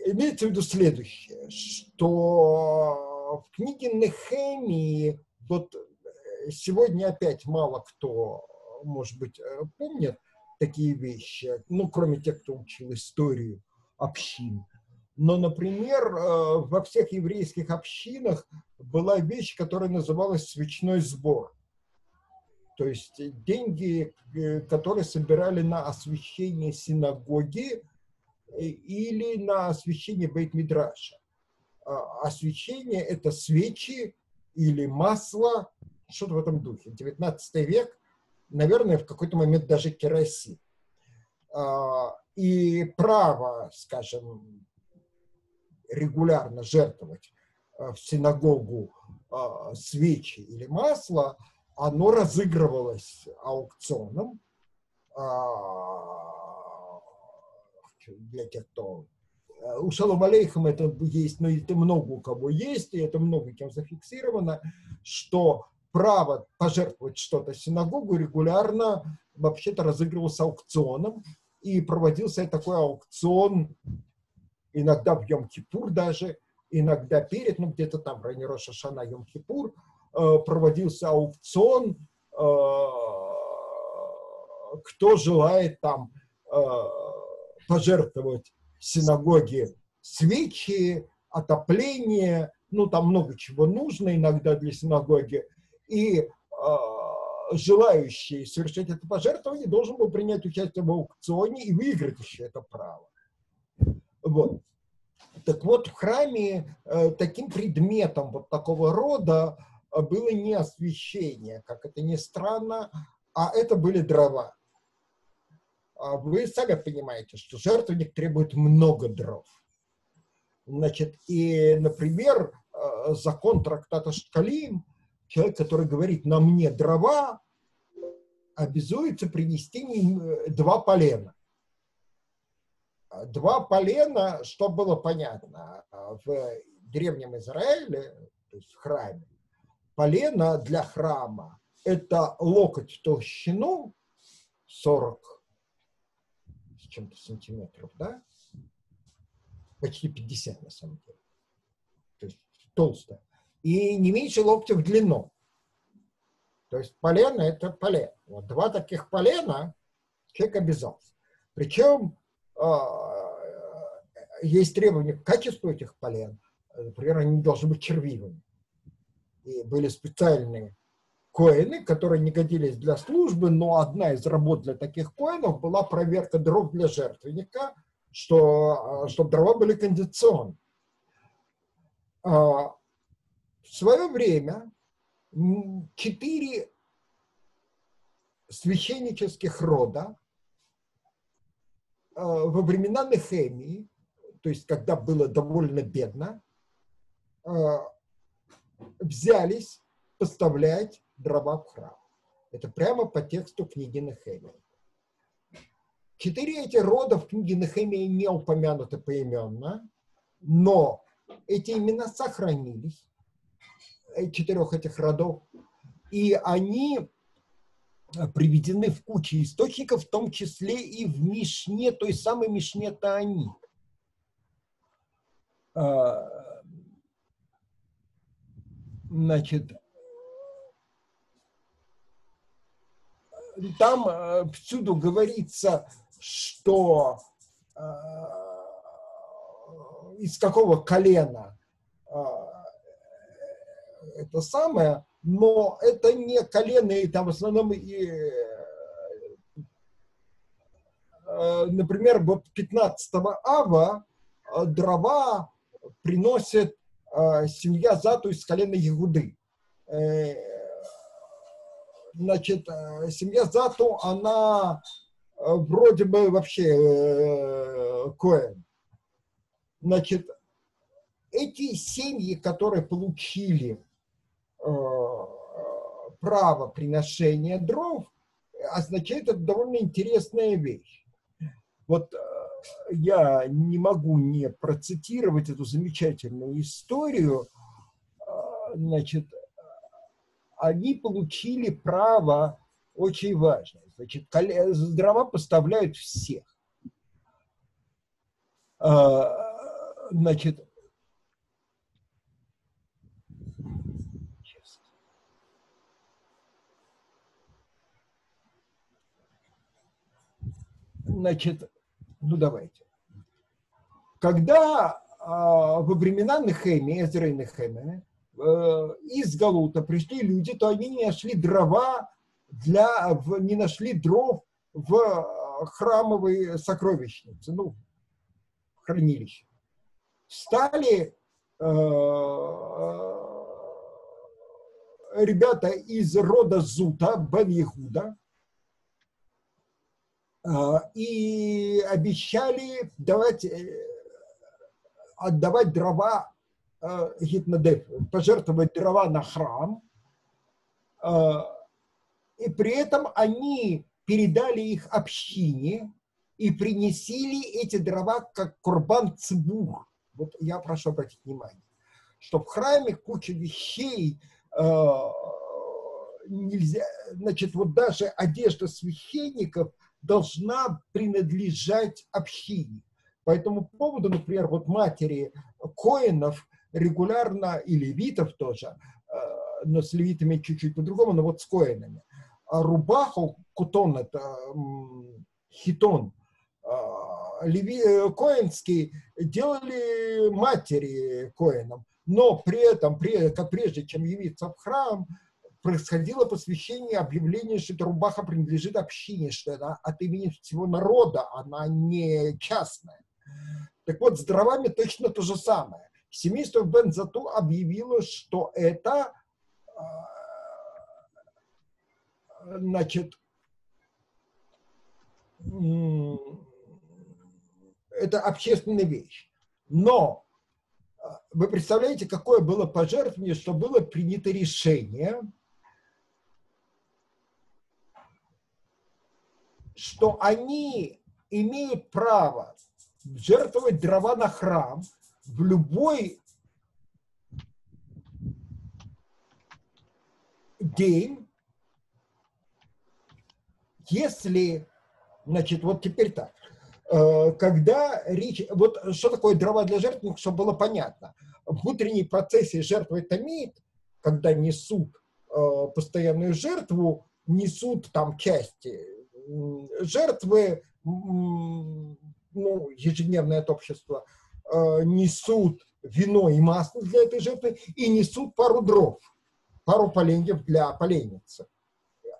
Имеется в виду следующее, что в книге Нехемии, вот э, сегодня опять мало кто, может быть, э, помнит такие вещи, ну, кроме тех, кто учил историю общин. Но, например, э, во всех еврейских общинах была вещь, которая называлась свечной сбор. То есть деньги, которые собирали на освещение синагоги или на освещение Бейт-Мидраша. А, освещение – это свечи или масло, что-то в этом духе. 19 век, наверное, в какой-то момент даже керосин. А, и право, скажем, регулярно жертвовать а, в синагогу свечи или масло, оно разыгрывалось аукционом для тех, кто у Шалом Алейхам это есть, но это много у кого есть, и это много кем зафиксировано, что право пожертвовать что-то синагогу регулярно вообще-то разыгрывался аукционом, и проводился такой аукцион иногда в Йом-Кипур даже, иногда перед, ну где-то там в районе Роша Шана Йом-Кипур, э, проводился аукцион, э, кто желает там э, пожертвовать синагоги свечи, отопление, ну там много чего нужно иногда для синагоги. И э, желающий совершить это пожертвование должен был принять участие в аукционе и выиграть еще это право. Вот. Так вот, в храме э, таким предметом вот такого рода э, было не освещение, как это ни странно, а это были дрова. А вы сами понимаете, что жертвенник требует много дров. Значит, и, например, э, закон трактата Шкалим, человек, который говорит, на мне дрова, обязуется принести два полена два полена, что было понятно, в древнем Израиле, то есть в храме, полено для храма – это локоть в толщину 40 с чем-то сантиметров, да? Почти 50 на самом деле. То есть толстое. И не меньше локтя в длину. То есть полено – это полено. Вот два таких полена человек обязался. Причем а, есть требования к качеству этих полен. Например, они должны быть червивыми. И были специальные коины, которые не годились для службы, но одна из работ для таких коинов была проверка дров для жертвенника, что, а, чтобы дрова были кондиционные. А, в свое время четыре священнических рода Э, во времена Нехемии, то есть когда было довольно бедно, взялись поставлять дрова в храм. Это прямо по тексту книги Нехемии. Четыре эти рода в книге Нехемии не упомянуты поименно, но эти имена сохранились, э, четырех этих родов, и они приведены в куче источников, в том числе и в Мишне, той самой Мишне Таани. А, значит, там а, всюду говорится, что а, из какого колена это самое, но это не колено, и там в основном, и, э, например, вот 15 ава э, дрова приносит э, семья Зату из колена Ягуды. Значит, семья Зату, она вроде бы вообще коэн. Значит, эти семьи, которые получили Э, право приношения дров означает это довольно интересная вещь. Вот э, я не могу не процитировать эту замечательную историю. Э, значит, они получили право очень важное. Значит, дрова поставляют всех. Значит, Значит, ну давайте. Когда э, во времена Нехемии, Эзра и Нехемия, из Галута пришли люди, то они не нашли дрова для, в, не нашли дров в э, храмовой сокровищнице, ну, хранилище. Стали э, ребята из рода Зута, Бен Ехуда, а, и обещали давать, э, отдавать дрова Гитнадеф, пожертвовать дрова на храм. И при этом они передали их общине и принесли эти дрова как курбан цибур. Вот я прошу обратить внимание, что в храме куча вещей, э, нельзя, значит, вот даже одежда священников – должна принадлежать общине. По этому поводу, например, вот матери коинов регулярно, и левитов тоже, э, но с левитами чуть-чуть по-другому, но вот с коинами. А рубаху, кутон, это хитон, э, леви, э, коинский, делали матери коинам. Но при этом, как прежде чем явиться в храм, происходило посвящение объявления, что эта рубаха принадлежит общине, что это от имени всего народа, она не частная. Так вот, с дровами точно то же самое. Семейство Бензату объявило, что это а, значит, это общественная вещь. Но а, вы представляете, какое было пожертвование, что было принято решение, что они имеют право жертвовать дрова на храм в любой день, если, значит, вот теперь так, э, когда речь, вот что такое дрова для жертвенника, чтобы было понятно. В утренней процессе жертвы томит, когда несут э, постоянную жертву, несут там части жертвы, ну, ежедневное от общества, э, несут вино и масло для этой жертвы и несут пару дров, пару поленьев для поленницы.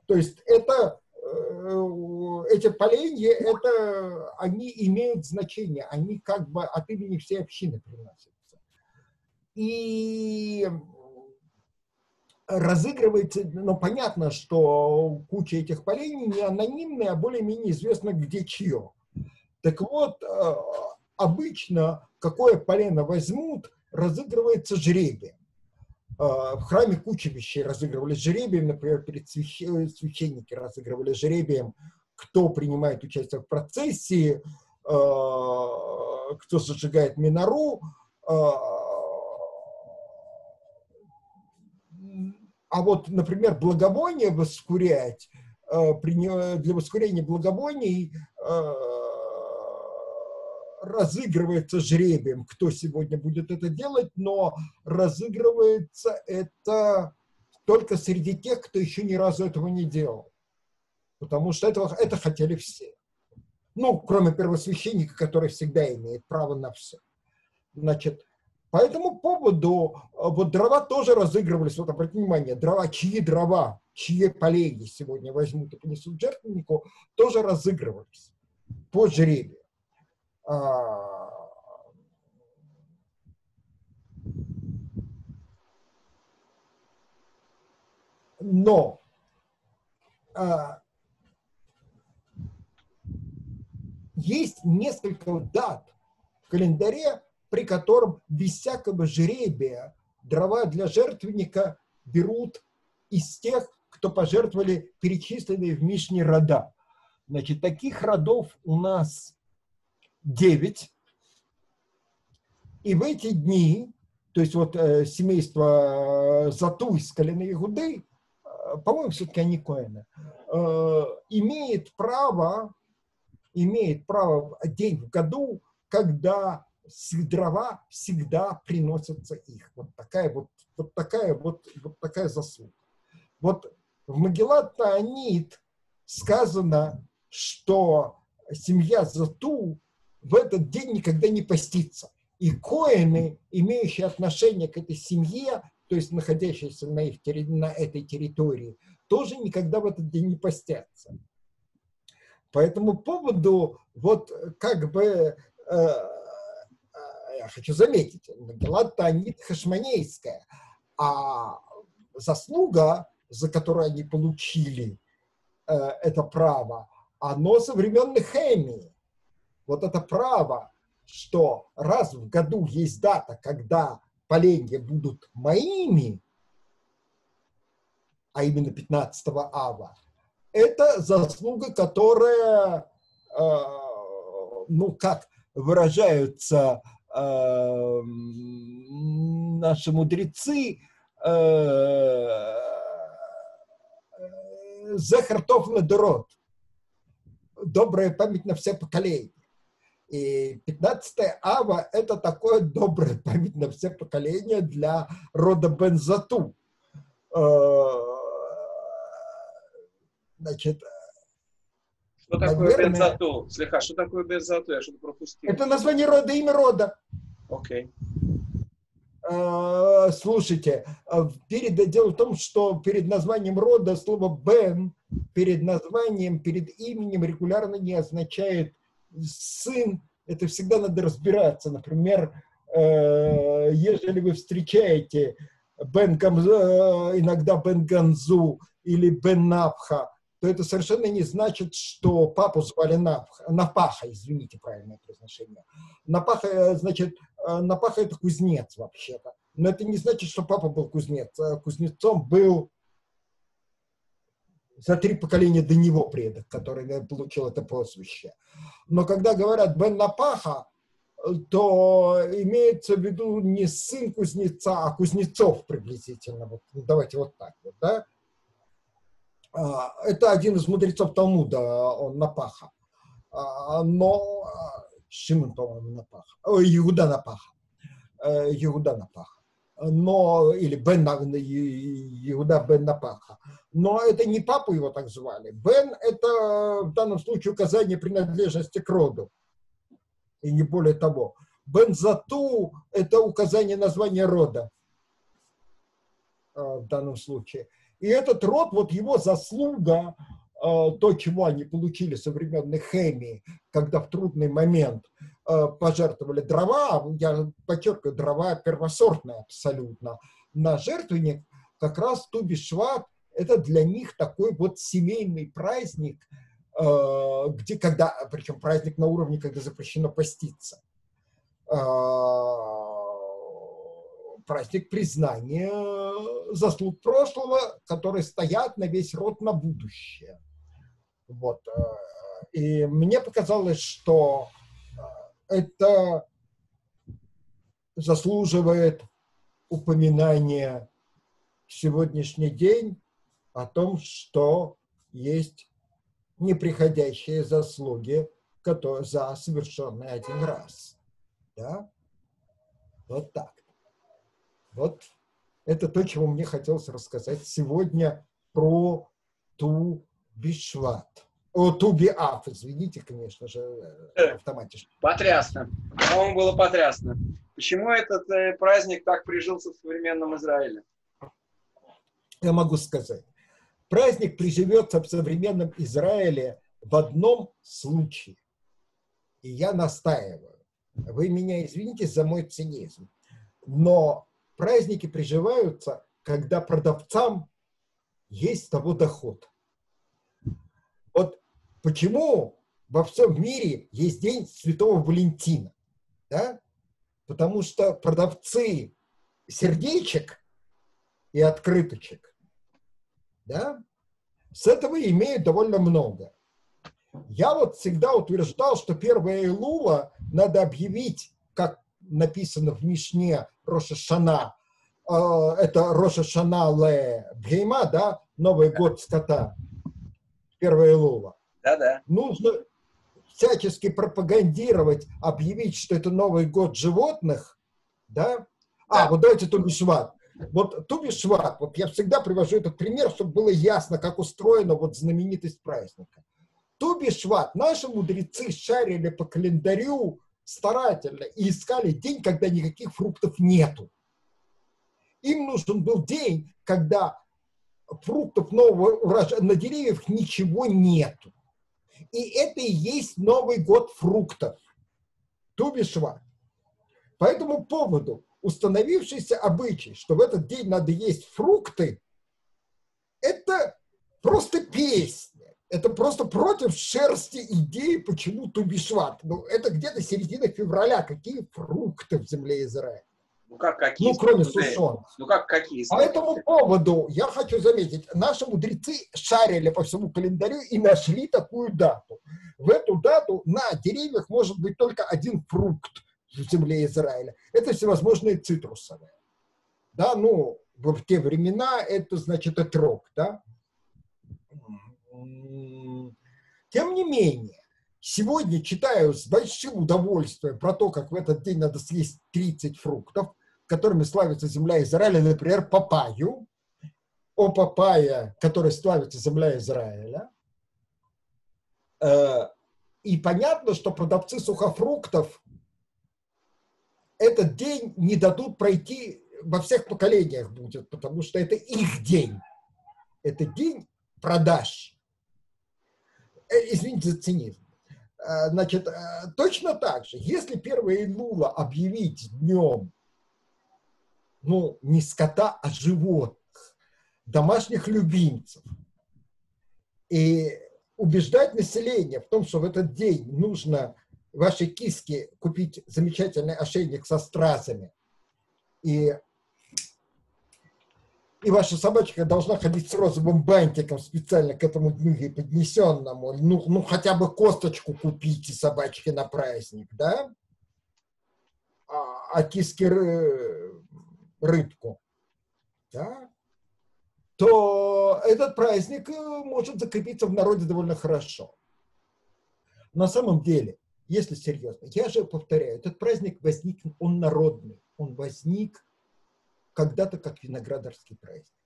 То есть это Э, эти поленья, это, они имеют значение, они как бы от имени всей общины приносятся. И разыгрывается, ну, понятно, что куча этих полений не анонимные, а более-менее известно, где чье. Так вот, э, обычно какое полено возьмут, разыгрывается жребием. А, в храме куча вещей разыгрывали жребием, например, перед священники разыгрывали жребием, кто принимает участие в процессии, а, кто зажигает минору, а, а вот, например, благовоние воскурять, для воскурения благовоний разыгрывается жребием, кто сегодня будет это делать, но разыгрывается это только среди тех, кто еще ни разу этого не делал. Потому что этого, это хотели все. Ну, кроме первосвященника, который всегда имеет право на все. Значит, по этому поводу э, вот дрова тоже разыгрывались. Вот обратите внимание, дрова, чьи дрова, чьи полеги сегодня возьмут и понесут жертвеннику, тоже разыгрывались по жребию. А, но а, есть несколько дат в календаре, при котором без всякого жребия дрова для жертвенника берут из тех, кто пожертвовали перечисленные в Мишне рода. Значит, таких родов у нас 9. И в эти дни, то есть вот э, семейство э, Зату из Калины Игуды, э, по-моему, все-таки они коины, э, имеет право, имеет право день в году, когда дрова всегда приносятся их. Вот такая вот, вот такая вот, вот такая заслуга. Вот в Магеллат Таанит сказано, что семья Зату в этот день никогда не постится. И коины, имеющие отношение к этой семье, то есть находящиеся на, их, на этой территории, тоже никогда в этот день не постятся. По этому поводу, вот как бы, э, э я хочу заметить, Магеллат Таанит хашманейская, а заслуга, за которую они получили э, это право, оно со времен Нехемии вот это право, что раз в году есть дата, когда поленья будут моими, а именно 15 ава, это заслуга, которая, э, ну, как выражаются э, наши мудрецы, э, Захартов Ладород, добрая память на все поколения. И 15 ава – это такое доброе *laughs* память на все поколения для рода Бензату. Э, значит, что такое Бензату? Слегка, что такое Бензату? Я что-то пропустил. Это название рода, имя рода. Окей. Э, слушайте, э, перед, дело в том, что перед названием рода слово «бен» перед названием, перед именем регулярно не означает «сын». Это всегда надо разбираться. Например, э, если вы встречаете Бен иногда Бен Ганзу или Бен Напха, то это совершенно не значит, что папу звали Напха, Напаха, извините, правильное произношение. Напаха, э, значит, э, Напаха это кузнец вообще-то. Но это не значит, что папа был кузнец. Э, кузнецом был за три поколения до него предок, который получил это прозвище. Но когда говорят Бен Напаха, то имеется в виду не сын кузнеца, а кузнецов приблизительно. Вот, давайте вот так вот, да? А, это один из мудрецов Талмуда, он Напаха. А, но Шимон, по-моему, Напаха. Иуда Напаха. Э, Иуда Напаха. Но, или Бен, Иуда Бен Напаха. Но это не папу его так звали. Бен – это в данном случае указание принадлежности к роду. И не более того. Бен Зату – это указание названия рода э, в данном случае. И этот род, вот его заслуга, э, то, чего они получили со времен Нехемии, когда в трудный момент пожертвовали дрова, я подчеркиваю, дрова первосортные абсолютно, на жертвенник, как раз Тубишват – это для них такой вот семейный праздник, э, где, когда, причем праздник на уровне, когда запрещено поститься праздник признания заслуг прошлого, которые стоят на весь род на будущее. Вот. Э, и мне показалось, что э, это заслуживает упоминания в сегодняшний день о том, что есть неприходящие заслуги которые, за совершенный один раз. Да? Вот так. Вот это то, чего мне хотелось рассказать сегодня про ту Бишват. О, ту Биаф, извините, конечно же, э, автоматически. Потрясно. По-моему, было потрясно. Почему этот э, праздник так прижился в современном Израиле? Я могу сказать. Праздник приживется в современном Израиле в одном случае. И я настаиваю. Вы меня извините за мой цинизм. Но праздники приживаются, когда продавцам есть того доход. Вот почему во всем мире есть день Святого Валентина? Да? Потому что продавцы сердечек и открыточек, да, с этого имеют довольно много. Я вот всегда утверждал, что первая Илула надо объявить, как написано в Мишне Роша Шана, э, это Роша Шана Ле Бхейма, да, Новый год скота, первая Илула. Да-да. Нужно всячески пропагандировать, объявить, что это Новый год животных, да? А, вот давайте Тубишват. Вот Тубишват, вот я всегда привожу этот пример, чтобы было ясно, как устроена вот знаменитость праздника. Тубишват, наши мудрецы шарили по календарю старательно и искали день, когда никаких фруктов нету. Им нужен был день, когда фруктов нового урожая, на деревьях ничего нету. И это и есть Новый год фруктов. Тубишва. По этому поводу установившийся обычай, что в этот день надо есть фрукты, это просто песня это просто против шерсти идеи, почему Тубишват. Ну, это где-то середина февраля. Какие фрукты в земле Израиля? Ну, как какие? Ну, кроме сушеных. Ну, как какие? По этому поводу я хочу заметить, наши мудрецы шарили по всему календарю и нашли такую дату. В эту дату на деревьях может быть только один фрукт в земле Израиля. Это всевозможные цитрусовые. Да, ну, в те времена это значит отрок, да. Тем не менее, сегодня читаю с большим удовольствием про то, как в этот день надо съесть 30 фруктов, которыми славится земля Израиля, например, папаю, о папайя, которой славится земля Израиля. Э, и понятно, что продавцы сухофруктов этот день не дадут пройти во всех поколениях будет, потому что это их день. Это день продаж. Э, извините за цинизм. Э, значит, точно так же, если 1 Илула объявить днем, ну, не скота, а животных, домашних любимцев, и убеждать население в том, что в этот день нужно вашей киске купить замечательный ошейник со стразами, и и ваша собачка должна ходить с розовым бантиком специально к этому дню ей поднесенному. Ну, ну хотя бы косточку купите собачке на праздник, да? А, а киски ры, рыбку, да? То этот праздник э, может закрепиться в народе довольно хорошо. На самом деле, если серьезно, я же повторяю, этот праздник возник, он народный, он возник когда-то как виноградарский праздник.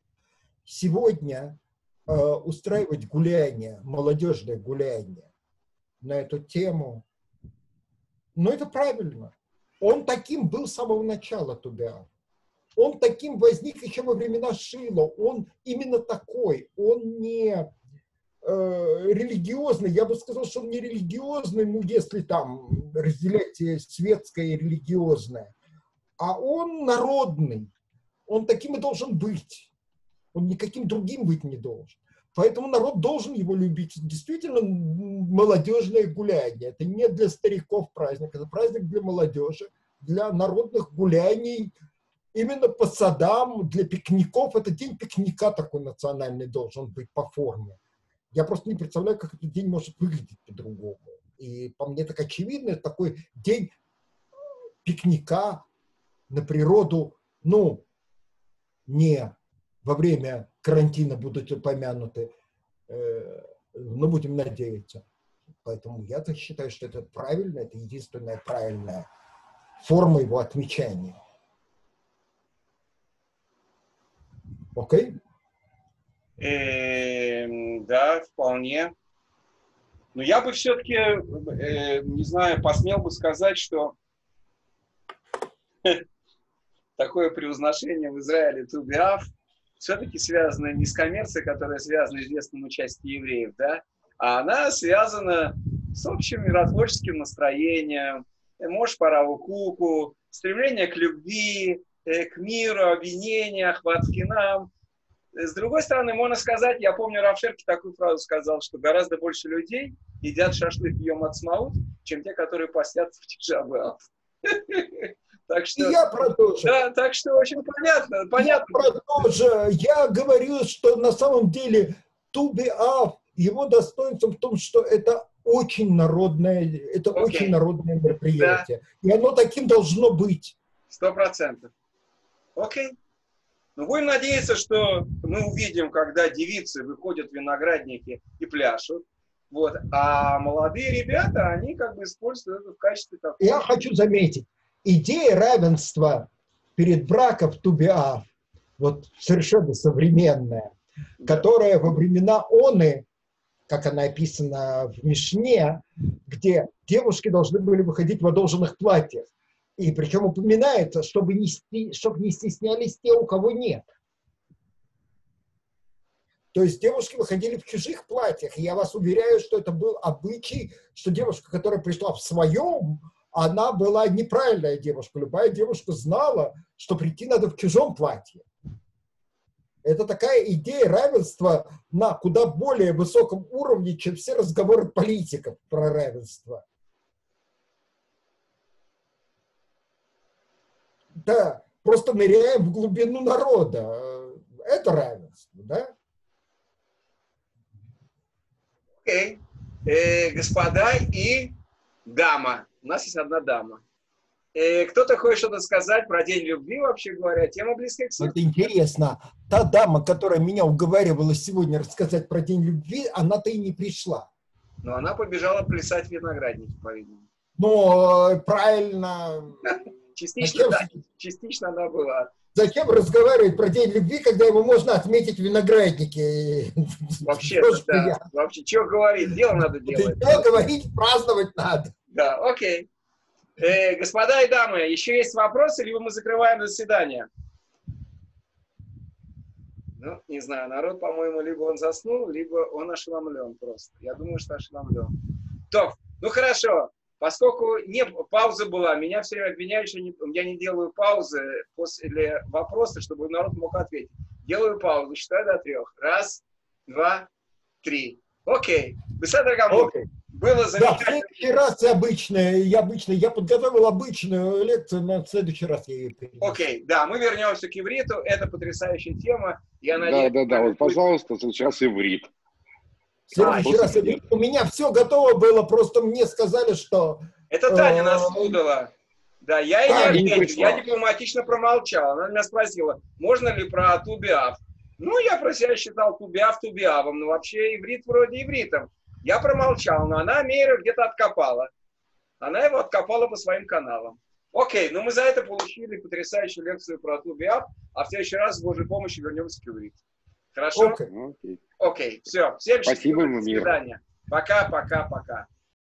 Сегодня э, устраивать гуляние, молодежное гуляние на эту тему, ну это правильно. Он таким был с самого начала Тубиа. Он таким возник еще во времена Шила. Он именно такой. Он не э, религиозный. Я бы сказал, что он не религиозный, ну, если там разделять светское и религиозное. А он народный он таким и должен быть. Он никаким другим быть не должен. Поэтому народ должен его любить. Действительно, молодежное гуляние. Это не для стариков праздник, это праздник для молодежи, для народных гуляний. Именно по садам, для пикников. Это день пикника такой национальный должен быть по форме. Я просто не представляю, как этот день может выглядеть по-другому. И по мне так очевидно, это такой день пикника на природу, ну, не во время карантина будут упомянуты, э, но будем надеяться. Поэтому я так считаю, что это правильно, это единственная правильная форма его отмечания. Окей? Э, да, вполне. Но я бы все-таки, э, не знаю, посмел бы сказать, что *laughs* такое превозношение в Израиле Тубиав все-таки связано не с коммерцией, которая связана с известным участием евреев, да, а она связана с общим миротворческим настроением, может, пора куку, стремление к любви, к миру, обвинения, охват нам. С другой стороны, можно сказать, я помню, Равшерки такую фразу сказал, что гораздо больше людей едят шашлык Йом Ацмаут, чем те, которые постятся в Тишабуав. *laughs* Так что, я продолжу. Да, так что очень понятно. понятно. Я продолжу. Я говорю, что на самом деле Тубиав, его достоинство в том, что это очень народное, это okay. очень народное мероприятие. Да. И оно таким должно быть. Сто процентов. Окей. Ну, будем надеяться, что мы увидим, когда девицы выходят в виноградники и пляшут. Вот. А молодые ребята, они как бы используют это в качестве такого... Я хочу заметить, идея равенства перед браком Тубиа, вот совершенно современная, которая во времена Оны, как она описана в Мишне, где девушки должны были выходить в одолженных платьях. И причем упоминается, чтобы не, чтобы не стеснялись те, у кого нет. То есть девушки выходили в чужих платьях. И я вас уверяю, что это был обычай, что девушка, которая пришла в своем, она была неправильная девушка. Любая девушка знала, что прийти надо в чужом платье. Это такая идея равенства на куда более высоком уровне, чем все разговоры политиков про равенство. Да, просто ныряем в глубину народа. Это равенство, да? Окей. Okay. Э, господа и дама. У нас есть одна дама. И кто-то хочет что-то сказать про День любви, вообще говоря, тема близкая к сердцу. Это интересно. Та дама, которая меня уговаривала сегодня рассказать про День любви, она-то и не пришла. Но она побежала плясать в винограднике, по-видимому. Ну, правильно. *laughs* Частично, да, частично она была. Зачем разговаривать про День любви, когда его можно отметить в винограднике? Вообще, да. Вообще, что говорить? Дело надо делать. Что говорить, праздновать надо. Да, окей. Э, господа и дамы, еще есть вопросы, либо мы закрываем заседание? Ну, не знаю, народ, по-моему, либо он заснул, либо он ошеломлен просто. Я думаю, что ошеломлен. То, ну хорошо, поскольку не, пауза была, меня все время обвиняют, что не, я не делаю паузы после вопроса, чтобы народ мог ответить. Делаю паузу, считаю до трех. Раз, два, три. Окей. Беседа Окей. Было замечательно. Да, в следующий раз обычная, я обычно, я подготовил обычную лекцию, но в следующий раз я ее перенесу. Окей, okay, да, мы вернемся к ивриту, это потрясающая тема. Я надеюсь, да, да, да, вот, пожалуйста, сейчас иврит. В следующий а, раз. У меня все готово было, просто мне сказали, что... Это Таня нас э, спутала. Да, я ей не ответил, я дипломатично промолчал. Она меня спросила, можно ли про Тубиав. Ну, я про себя считал Тубиав Тубиавом, но вообще иврит вроде ивритом. Я промолчал, но она Мейера где-то откопала. Она его откопала по своим каналам. Окей, ну мы за это получили потрясающую лекцию про Тубиап, а в следующий раз с Божьей помощью вернемся к ивриту. Хорошо? Окей, okay. Okay, все. Всем Спасибо, До свидания. Пока, пока, пока.